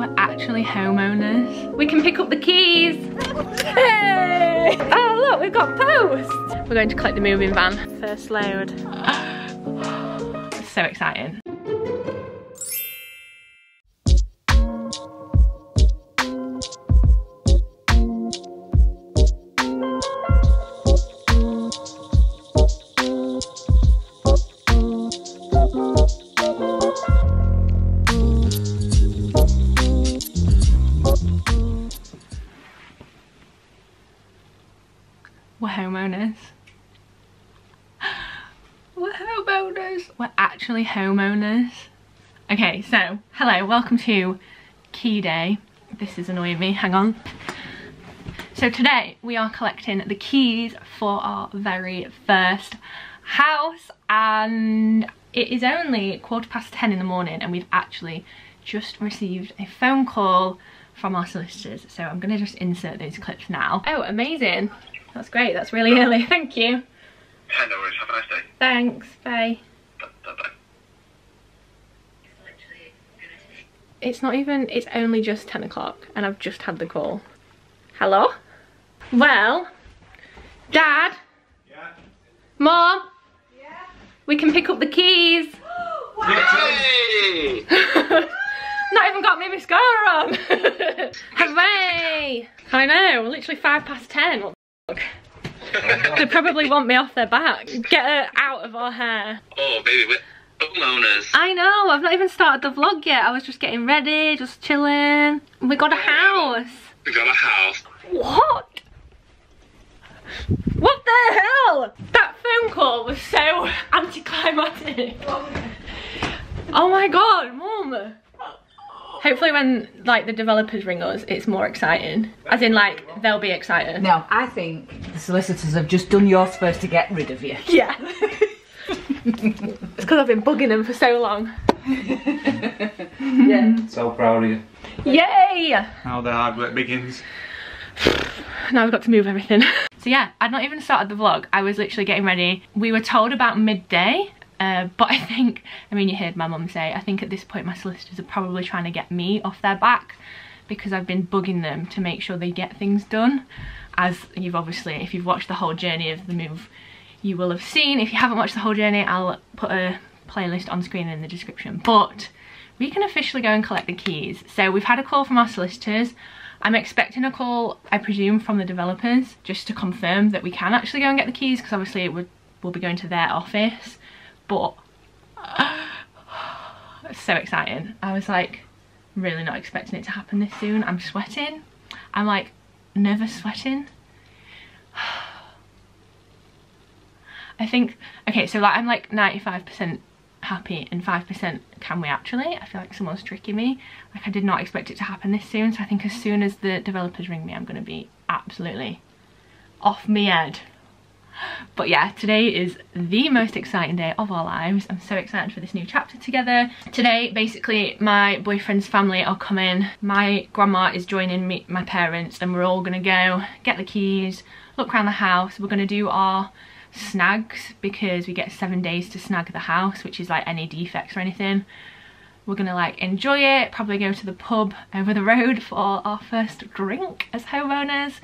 We're actually homeowners. We can pick up the keys. Hey! Oh look, we've got post. We're going to collect the moving van. First load. so exciting. Homeowners. We're actually homeowners. Okay, so hello, welcome to Key Day. This is annoying me, hang on. So today we are collecting the keys for our very first house and it is only quarter past 10 in the morning and we've actually just received a phone call from our solicitors. So I'm gonna just insert those clips now. Oh, amazing. That's great, that's really early, thank you. Yeah, no worries. Have a nice day. Thanks, bye. Bye bye. It's not even, it's only just 10 o'clock and I've just had the call. Hello? Well, Dad? Yeah. Mom? Yeah? We can pick up the keys. Hey! Not even got my mascara on. Hooray! I know, literally five past 10. What the fuck? They probably want me off their back. Get her out of our hair. Oh, baby, we're homeowners. I know, I've not even started the vlog yet. I was just getting ready, just chilling. We got a house. We got a house. What? What the hell? That phone call was so anticlimactic. Oh my god, mum. Hopefully when like the developers ring us, it's more exciting. As in like, they'll be excited. No, I think the solicitors have just done your supposed to get rid of you. Yeah. it's because I've been bugging them for so long. Yeah. So proud of you. Yay! How the hard work begins. now I've got to move everything. so yeah, I'd not even started the vlog. I was literally getting ready. We were told about midday, uh, but I think, I mean you heard my mum say, I think at this point my solicitors are probably trying to get me off their back because I've been bugging them to make sure they get things done. As you've obviously, if you've watched the whole journey of the move, you will have seen. If you haven't watched the whole journey, I'll put a playlist on screen in the description. But we can officially go and collect the keys. So we've had a call from our solicitors. I'm expecting a call, I presume, from the developers just to confirm that we can actually go and get the keys because obviously it would we'll be going to their office. But it's so exciting. I was like really not expecting it to happen this soon. I'm sweating. I'm like nervous sweating. I think, okay, so like I'm like 95% happy and 5% can we actually? I feel like someone's tricking me. Like I did not expect it to happen this soon. So I think as soon as the developers ring me, I'm gonna be absolutely off me head. But yeah, today is the most exciting day of our lives. I'm so excited for this new chapter together. Today, basically, my boyfriend's family are coming. My grandma is joining me, my parents, and we're all gonna go get the keys, look around the house. We're gonna do our snags because we get seven days to snag the house, which is like any defects or anything. We're gonna like enjoy it, probably go to the pub over the road for our first drink as homeowners.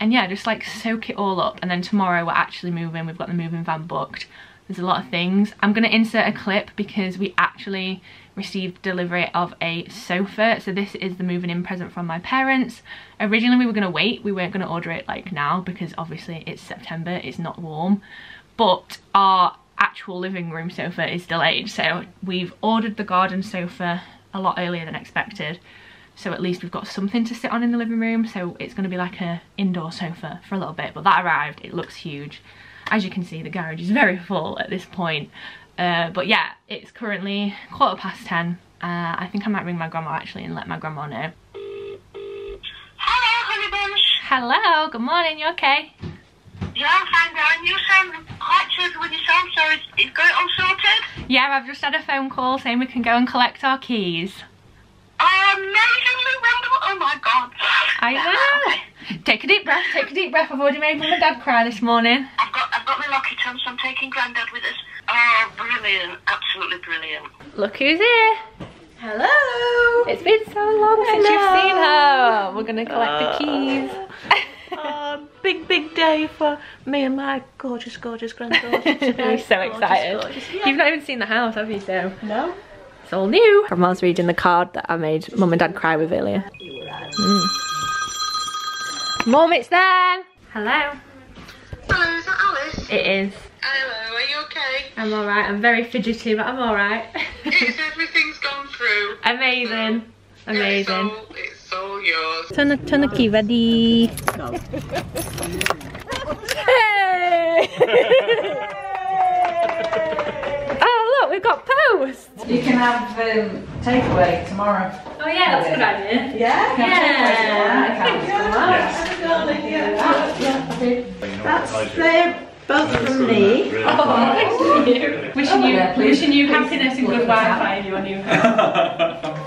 And yeah, just like soak it all up. And then tomorrow we're actually moving, we've got the moving van booked. There's a lot of things. I'm gonna insert a clip because we actually received delivery of a sofa. So this is the moving in present from my parents. Originally we were gonna wait, we weren't gonna order it like now because obviously it's September, it's not warm. But our actual living room sofa is delayed. So we've ordered the garden sofa a lot earlier than expected. So at least we've got something to sit on in the living room. So it's gonna be like a indoor sofa for a little bit, but that arrived, it looks huge. As you can see, the garage is very full at this point. Uh, but yeah, it's currently quarter past 10. Uh, I think I might ring my grandma actually and let my grandma know. Hello, honey buns. Hello, good morning, you okay? Yeah, I'm fine, darling. You sound quite chirpy with yourself, so is, is got it all sorted? Yeah, I've just had a phone call saying we can go and collect our keys. Amazingly wonderful. Oh my god. I know. Take a deep breath, take a deep breath. I've already made mum and dad cry this morning. I've got I've got my lucky charms, so I'm taking Grandad with us. Oh, brilliant. Absolutely brilliant. Look who's here. Hello. It's been so long since you've seen her. We're gonna collect the keys. Uh, big, big day for me and my gorgeous, gorgeous granddaughter today. I'm so Gorgeous, excited. gorgeous. Yeah. You've not even seen the house, have you? So No. It's all new. From I was reading the card that I made mum and dad cry with earlier. Mm. Mum, it's there. Hello. Hello, is that Alice? It is. Hello, are you okay? I'm alright. I'm very fidgety, but I'm alright. It's everything's gone through. Amazing. Amazing. it's all yours. Turn the, turn the key, ready? Hey! look, we've got post. You can have um, takeaway tomorrow. Oh yeah, that's a good idea. Yeah? Yeah. That's uh, both from me. Oh, thank you. Wishing you, Yeah, please. wishing you happiness and good Wi-Fi in your new home.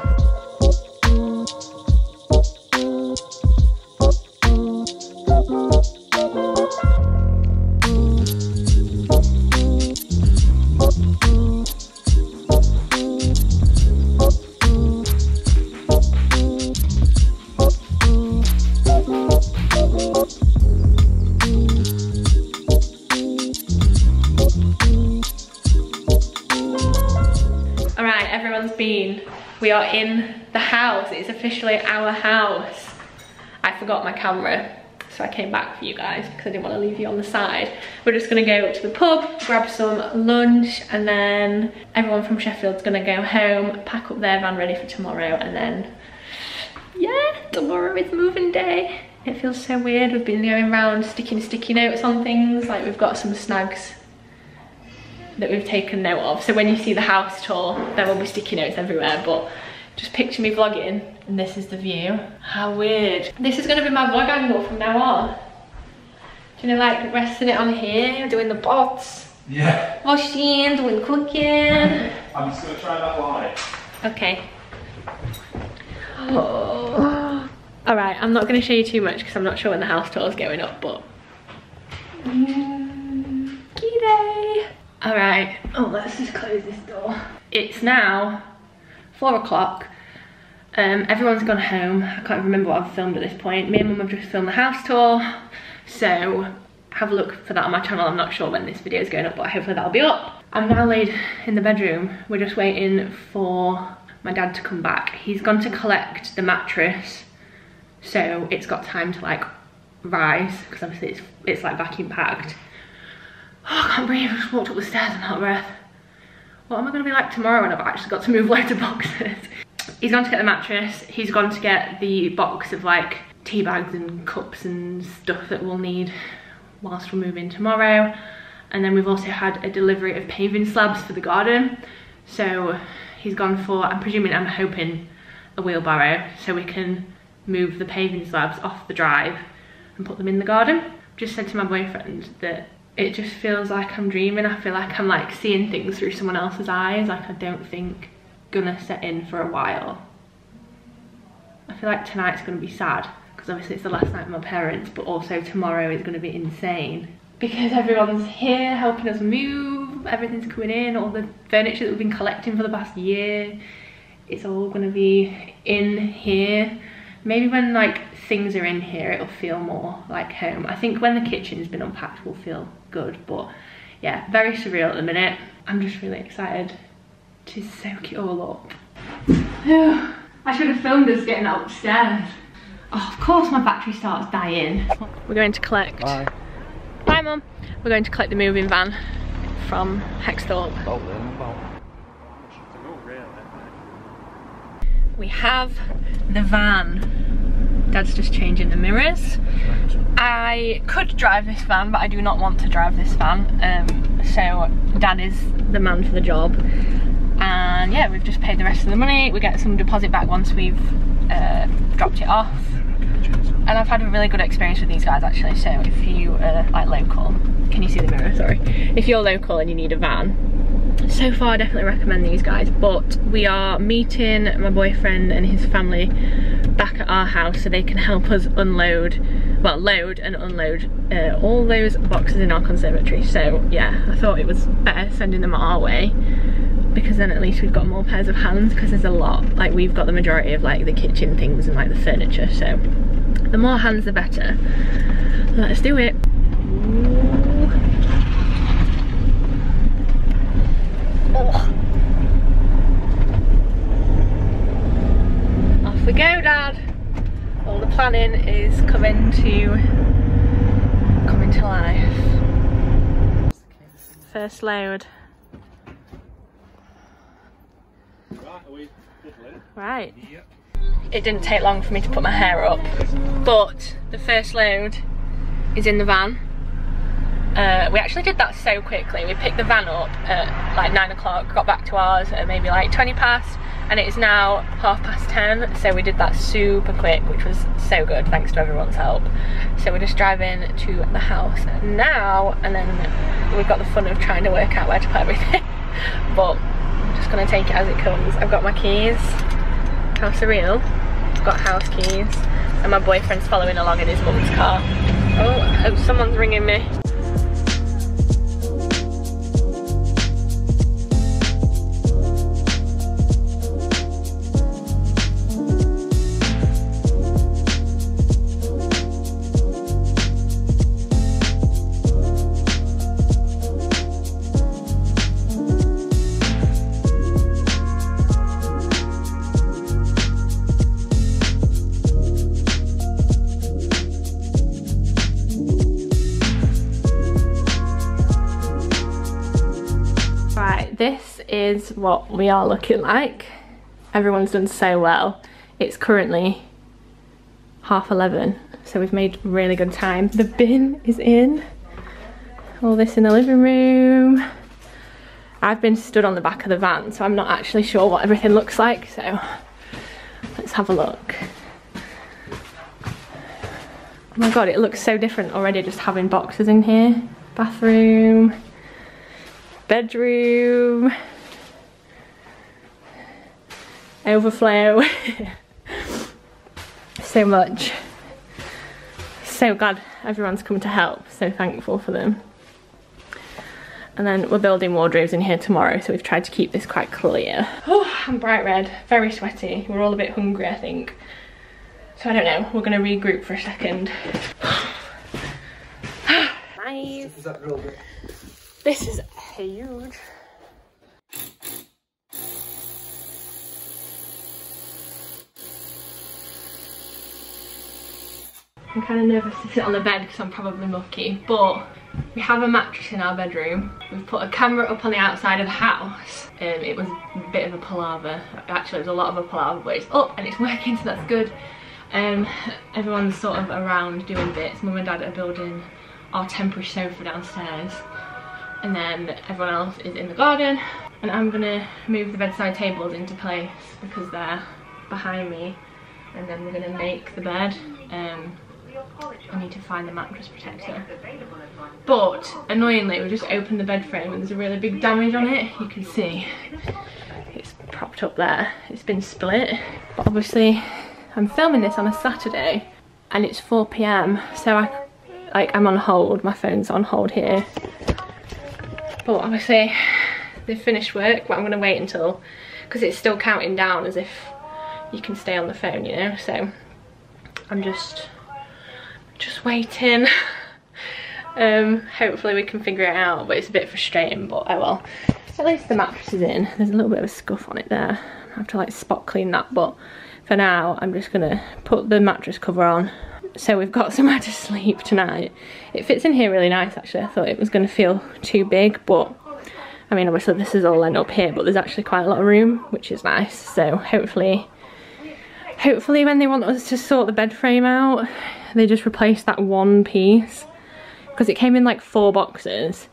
Everyone's been. We are in the house. It's officially our house. I forgot my camera, so I came back for you guys because I didn't want to leave you on the side. We're just gonna go to the pub, grab some lunch, and then everyone from Sheffield's gonna go home, pack up their van ready for tomorrow, and then yeah, tomorrow is moving day. It feels so weird. We've been going around sticking sticky notes on things. Like we've got some snags that we've taken note of. So when you see the house tour, there will be sticky notes everywhere, but just picture me vlogging and this is the view. How weird. This is gonna be my vlog angle from now on. Do you know, like resting it on here, doing the pots, Yeah. washing, doing cooking. I'm just gonna try that light. Okay. Oh. All right, I'm not gonna show you too much because I'm not sure when the house tour is going up, but Mm, key day. All right. Oh, let's just close this door. It's now four o'clock. Um, everyone's gone home. I can't remember what I've filmed at this point. Me and mum have just filmed the house tour. So have a look for that on my channel. I'm not sure when this video is going up, but hopefully that'll be up. I'm now laid in the bedroom. We're just waiting for my dad to come back. He's gone to collect the mattress. So it's got time to like rise because obviously it's, it's like vacuum packed. Oh, I can't breathe. I just walked up the stairs and out of breath. What am I going to be like tomorrow when I've actually got to move loads of boxes? He's gone to get the mattress. He's gone to get the box of like tea bags and cups and stuff that we'll need whilst we're moving tomorrow. And then we've also had a delivery of paving slabs for the garden. So he's gone for, I'm presuming, I'm hoping, a wheelbarrow so we can move the paving slabs off the drive and put them in the garden. Just said to my boyfriend that it just feels like I'm dreaming. I feel like I'm like seeing things through someone else's eyes. Like I don't think gonna set in for a while. I feel like tonight's gonna be sad because obviously it's the last night with my parents, but also tomorrow is gonna be insane because everyone's here helping us move. Everything's coming in. All the furniture that we've been collecting for the past year. It's all gonna be in here. Maybe when like things are in here, it'll feel more like home. I think when the kitchen's been unpacked, we'll feel good. But yeah, very surreal at the minute. I'm just really excited to soak it all up. I should have filmed us getting upstairs. Oh, of course my battery starts dying. We're going to collect. Bye. Bye, mum. We're going to collect the moving van from Hexthorpe. We have the van. Dad's just changing the mirrors. I could drive this van, but I do not want to drive this van. Um, so Dad is the man for the job. And yeah, we've just paid the rest of the money. We get some deposit back once we've uh, dropped it off. And I've had a really good experience with these guys actually. So if you are like local, can you see the mirror? Sorry. If you're local and you need a van, so far I definitely recommend these guys but we are meeting my boyfriend and his family back at our house so they can help us unload well load and unload uh, all those boxes in our conservatory. So yeah I thought it was better sending them our way because then at least we've got more pairs of hands because there's a lot like we've got the majority of like the kitchen things and like the furniture. So the more hands the better. Let's do it Ooh. Oh. Off we go dad all the planning is coming to coming to life first load Right. It didn't take long for me to put my hair up, but the first load is in the van. Uh, we actually did that so quickly. We picked the van up at like nine o'clock, got back to ours at maybe like 20 past, and it is now half past 10. So we did that super quick, which was so good, thanks to everyone's help. So we're just driving to the house now, and then we've got the fun of trying to work out where to put everything. but I'm just gonna take it as it comes. I've got my keys, how surreal. I've got house keys, and my boyfriend's following along in his mum's car. Oh, oh, someone's ringing me. Is what we are looking like. Everyone's done so well. It's currently half 11, so we've made really good time. The bin is in. All this in the living room. I've been stood on the back of the van, so I'm not actually sure what everything looks like, so let's have a look. Oh my god, it looks so different already just having boxes in here. Bathroom, bedroom, overflow. so much. So glad everyone's come to help, so thankful for them. And then we're building wardrobes in here tomorrow, so we've tried to keep this quite clear. Oh, I'm bright red, very sweaty. We're all a bit hungry, I think. So I don't know, we're gonna regroup for a second. nice. This is huge. I'm kind of nervous to sit on the bed because I'm probably mucky, but we have a mattress in our bedroom. We've put a camera up on the outside of the house. Um, it was a bit of a palaver. Actually, it was a lot of a palaver, but it's up and it's working, so that's good. Um, everyone's sort of around doing bits. Mum and Dad are building our temporary sofa downstairs. And then everyone else is in the garden. And I'm gonna move the bedside tables into place because they're behind me. And then we're gonna make the bed. Um, I need to find the mattress protector. But annoyingly, we just opened the bed frame and there's a really big damage on it. You can see it's propped up there. It's been split. But obviously, I'm filming this on a Saturday and it's 4 p.m. So I, like, I'm on hold. My phone's on hold here. But obviously, they've finished work. But I'm gonna wait until, because it's still counting down as if you can stay on the phone, you know. So I'm just just waiting. um, hopefully we can figure it out, but it's a bit frustrating, but oh well. At least the mattress is in. There's a little bit of a scuff on it there. I have to like spot clean that, but for now, I'm just gonna put the mattress cover on. So we've got somewhere to sleep tonight. It fits in here really nice, actually. I thought it was gonna feel too big, but I mean, obviously this is all end up here, but there's actually quite a lot of room, which is nice. So hopefully, hopefully when they want us to sort the bed frame out, they just replace that one piece. Because it came in like four boxes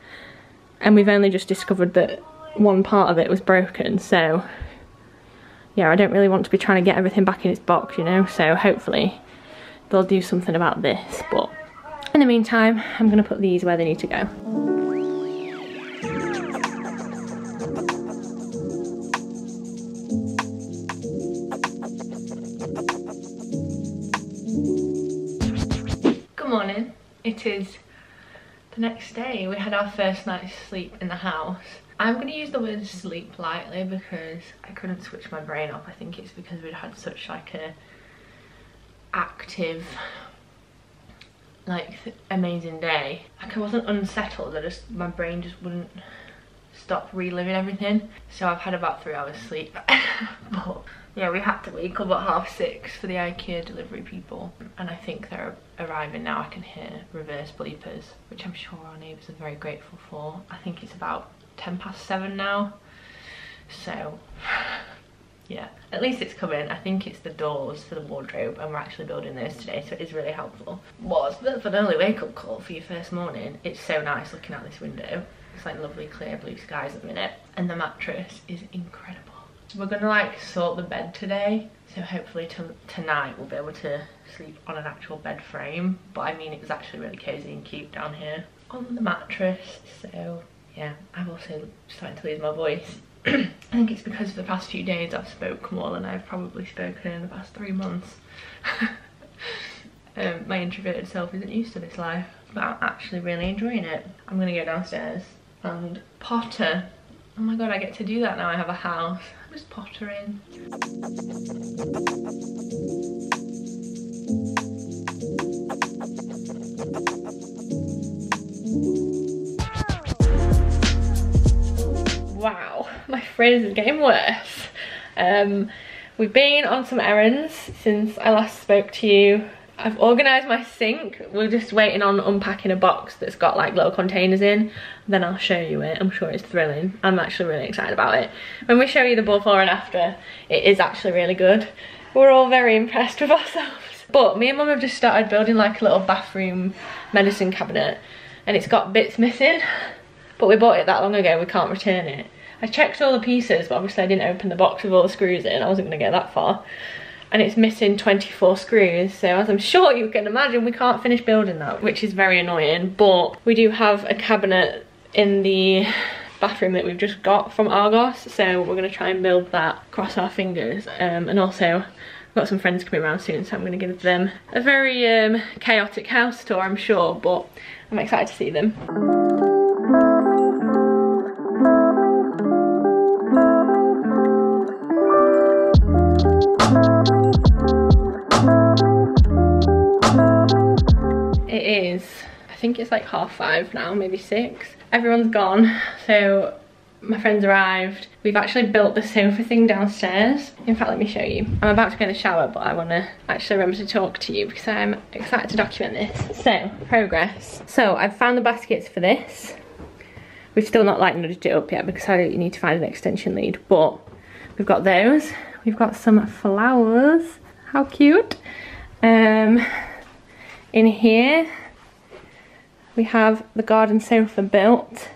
and we've only just discovered that one part of it was broken so yeah I don't really want to be trying to get everything back in its box you know? So hopefully they'll do something about this but in the meantime I'm gonna put these where they need to go It is the next day. We had our first night's sleep in the house. I'm going to use the word sleep lightly because I couldn't switch my brain off. I think it's because we'd had such like a active like amazing day. Like I wasn't unsettled, I just my brain just wouldn't stop reliving everything. So I've had about three hours sleep. but yeah, we had to wake up at half six for the IKEA delivery people. And I think they're arriving now. I can hear reverse bleepers, which I'm sure our neighbours are very grateful for. I think it's about 10 past seven now. So yeah, at least it's coming. I think it's the doors to the wardrobe and we're actually building those today, so it is really helpful. Was of an early wake up call for your first morning. It's so nice looking out this window. It's like lovely clear blue skies at the minute. And the mattress is incredible. We're gonna like sort the bed today. So hopefully tonight we'll be able to sleep on an actual bed frame. But I mean, it was actually really cozy and cute down here on the mattress. So yeah, I've also started to lose my voice. I think it's because for the past few days I've spoke more than I've probably spoken in the past three months. um, my introverted self isn't used to this life, but I'm actually really enjoying it. I'm gonna go downstairs and potter. Oh my god, I get to do that now I have a house. Just pottering. wow, my frizz is getting worse. Um, we've been on some errands since I last spoke to you. I've organised my sink. We're just waiting on unpacking a box that's got like little containers in. Then I'll show you it. I'm sure it's thrilling. I'm actually really excited about it. When we show you the before and after, it is actually really good. We're all very impressed with ourselves. But me and mum have just started building like a little bathroom medicine cabinet and it's got bits missing but we bought it that long ago, we can't return it. I checked all the pieces, but obviously I didn't open the box with all the screws in, I wasn't gonna get that far. And it's missing 24 screws, so as I'm sure you can imagine, we can't finish building that, which is very annoying, but we do have a cabinet in the bathroom that we've just got from Argos, so we're gonna try and build that, cross our fingers, um, and also I've got some friends coming around soon, so I'm gonna give them a very um, chaotic house tour, I'm sure, but I'm excited to see them. Think it's like half five now, maybe six. Everyone's gone, so my friends arrived. We've actually built the sofa thing downstairs. In fact, let me show you. I'm about to go in the shower, but I want to actually remember to talk to you because I'm excited to document this. So, progress. So, I've found the baskets for this. We've still not like nudged it up yet because I need to find an extension lead, but we've got those. We've got some flowers. How cute. Um, in here, we have the garden sofa built,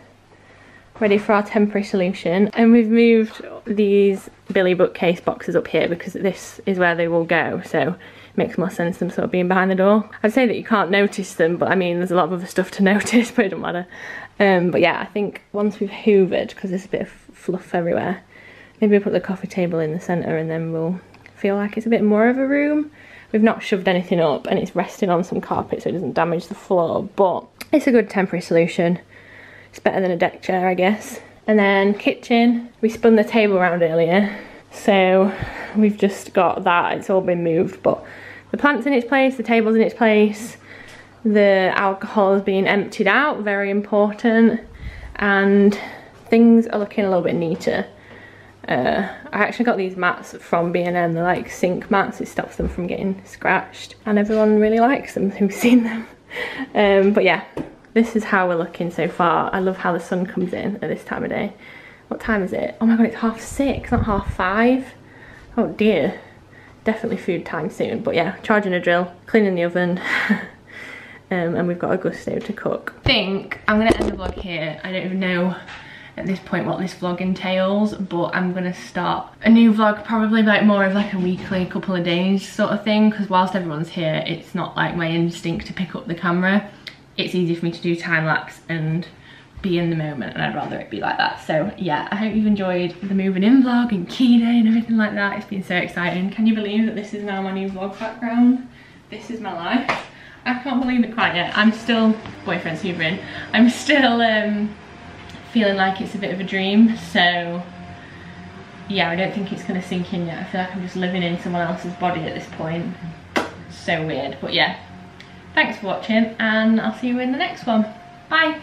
ready for our temporary solution. And we've moved these Billy bookcase boxes up here because this is where they will go. So it makes more sense them sort of being behind the door. I'd say that you can't notice them, but I mean, there's a lot of other stuff to notice, but it doesn't matter. Um, but yeah, I think once we've hoovered, because there's a bit of fluff everywhere, maybe we'll put the coffee table in the centre and then we'll feel like it's a bit more of a room. We've not shoved anything up and it's resting on some carpet so it doesn't damage the floor, but it's a good temporary solution. It's better than a deck chair, I guess. And then kitchen, we spun the table around earlier. So we've just got that, it's all been moved, but the plant's in its place, the table's in its place, the alcohol is being emptied out, very important, and things are looking a little bit neater. Uh, I actually got these mats from B&M, they're like sink mats, it stops them from getting scratched and everyone really likes them who's seen them. Um, but yeah, this is how we're looking so far. I love how the sun comes in at this time of day. What time is it? Oh my god, it's half six, not half five. Oh dear. Definitely food time soon. But yeah, charging a drill, cleaning the oven. um, and we've got a Gousto to cook. I think I'm gonna end the vlog here. I don't even know at this point what this vlog entails but I'm gonna start a new vlog probably like more of like a weekly couple of days sort of thing because whilst everyone's here it's not like my instinct to pick up the camera. It's easy for me to do time lapse and be in the moment and I'd rather it be like that. So yeah I hope you've enjoyed the moving in vlog and key day and everything like that. It's been so exciting. Can you believe that this is now my new vlog background? This is my life. I can't believe it quite yet. I'm still boyfriend's hoovering I'm still um feeling like it's a bit of a dream. So yeah, I don't think it's to sink in yet. I feel like I'm just living in someone else's body at this point. So weird. But yeah, thanks for watching and I'll see you in the next one. Bye.